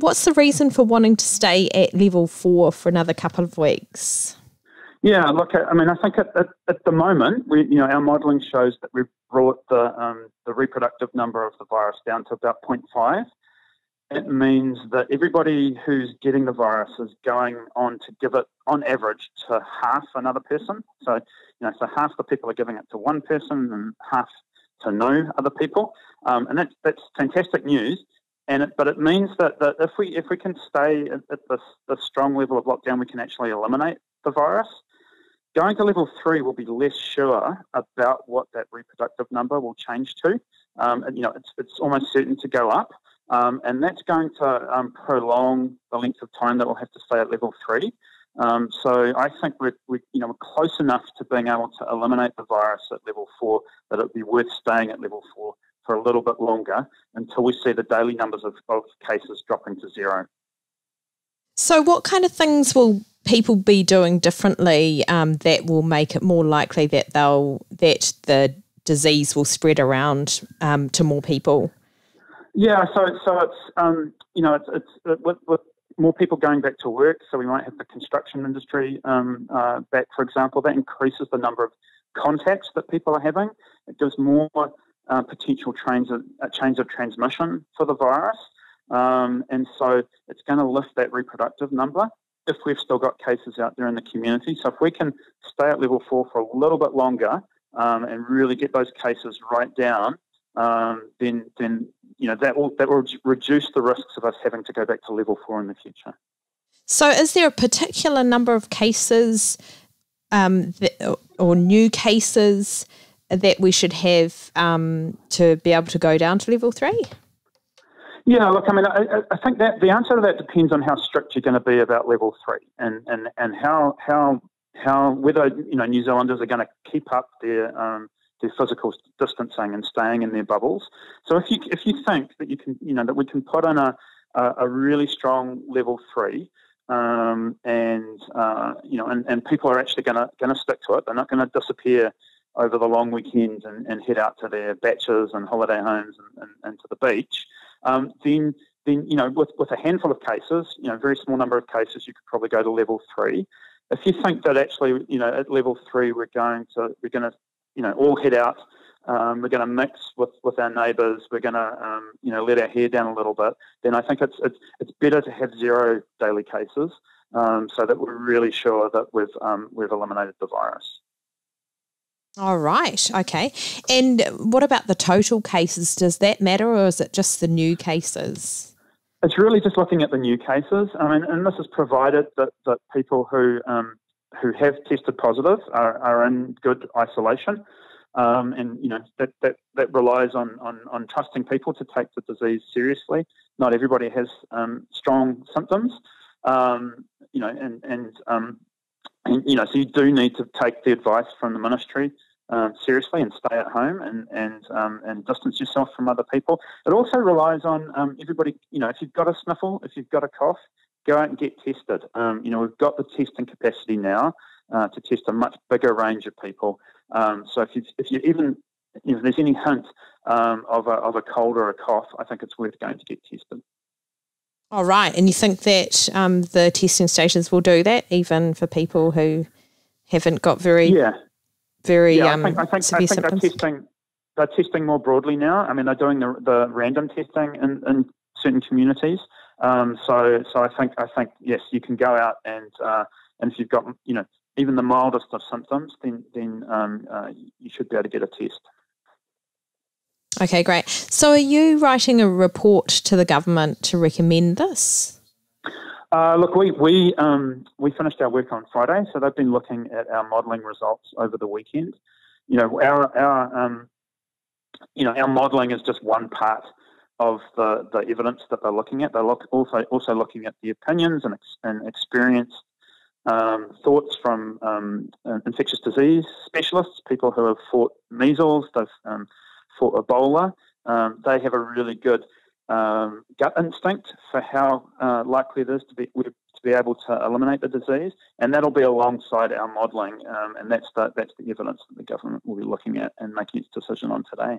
what's the reason for wanting to stay at level four for another couple of weeks? Yeah, look, I mean, I think at, at, at the moment, we, you know, our modelling shows that we've brought the um, the reproductive number of the virus down to about 0.5. It means that everybody who's getting the virus is going on to give it, on average, to half another person. So, you know, so half the people are giving it to one person and half to no other people, um, and that's that's fantastic news. And it, but it means that, that if we if we can stay at, this, this strong level of lockdown, we can actually eliminate the virus. Going to level three will be less sure about what that reproductive number will change to. Um, and, you know, it's, it's almost certain to go up. Um, and that's going to um, prolong the length of time that we'll have to stay at level three. Um, so I think we're, we, you know, we're close enough to being able to eliminate the virus at level four that it would be worth staying at level four for a little bit longer until we see the daily numbers of, of cases dropping to zero. So, what kind of things will people be doing differently um, that will make it more likely that they'll that the disease will spread around um, to more people? Yeah, so so it's um, you know it's it's uh, with, with, more people going back to work, so we might have the construction industry um, uh, back, for example. That increases the number of contacts that people are having. It gives more uh, potential chains of, uh, chains of transmission for the virus, um, and so it's going to lift that reproductive number if we've still got cases out there in the community. So if we can stay at level four for a little bit longer um, and really get those cases right down, um, then then you know that will that will reduce the risks of us having to go back to level four in the future. So, is there a particular number of cases um, that, or new cases that we should have um, to be able to go down to level three? Yeah, look, I mean, I, I, think that the answer to that depends on how strict you're going to be about level three, and and and how how how whether you know New Zealanders are going to keep up their um, their physical distancing and staying in their bubbles. So if you if you think that you can you know that we can put on a a, a really strong level three, um, and uh, you know and, and people are actually going to going to stick to it. They're not going to disappear over the long weekends and, and head out to their baches and holiday homes and, and, and to the beach um, then then you know with, with a handful of cases, you know, very small number of cases, you could probably go to level three. If you think that actually, you know, at level three we're going to we're going to you know all head out, um, we're going to mix with, with our neighbours, we're going to um, you know let our hair down a little bit, then I think it's it's it's better to have zero daily cases um, so that we're really sure that we've um, we've eliminated the virus. All right. Okay. And what about the total cases? Does that matter, or is it just the new cases? It's really just looking at the new cases. I mean, and this is provided that, that people who um, who have tested positive are, are in good isolation. Um, and you know that, that, that relies on, on, on trusting people to take the disease seriously. Not everybody has um, strong symptoms, um, you know, and and, um, and, you know, so you do need to take the advice from the ministry um, seriously and stay at home and and um, and distance yourself from other people. It also relies on um, everybody. You know, if you've got a sniffle, if you've got a cough, go out and get tested. Um, you know, we've got the testing capacity now uh, to test a much bigger range of people. Um, so if you if you even if there's any hint um, of a of a cold or a cough, I think it's worth going to get tested. All right, and you think that the testing stations will do that even for people who haven't got very yeah very yeah, um, I think, I think, severe I think symptoms? They're testing, they're testing more broadly now. I mean, they're doing the, the random testing in, in certain communities. Um, so, so I think I think yes, you can go out and uh, and if you've got you know even the mildest of symptoms, then then um, uh, you should be able to get a test. Okay, great. So, are you writing a report to the government to recommend this? Uh, look, we we um, we finished our work on Friday, so they've been looking at our modelling results over the weekend. You know, our our um, you know our modelling is just one part of the, the evidence that they're looking at. They're look, also also looking at the opinions and, ex, and experience um, thoughts from um, infectious disease specialists, people who have fought measles, they've um, fought Ebola. Um, they have a really good um, gut instinct for how uh, likely it is to be to be able to eliminate the disease, and that'll be alongside our modelling, um, and that's the that's the evidence that the government will be looking at and making its decision on today.